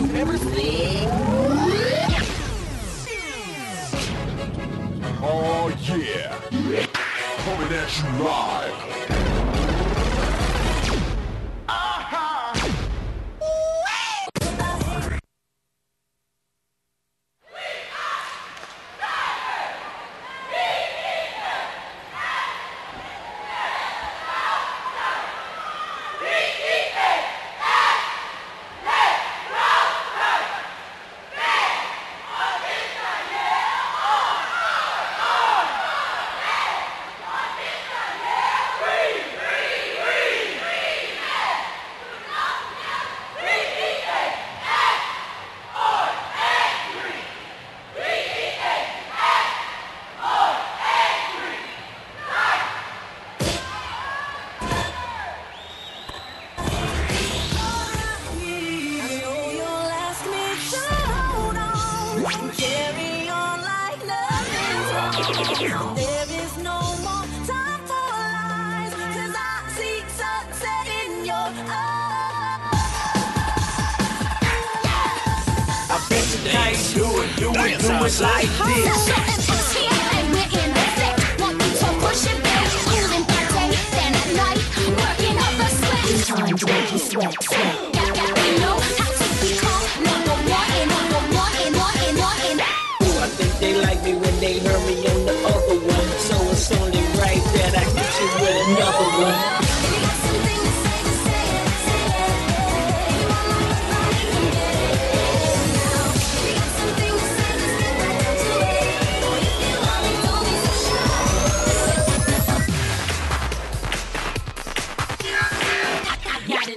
everything. Oh yeah, coming at you live. Day, then at night. Working up the sweat. It's time to make you sweat, sweat.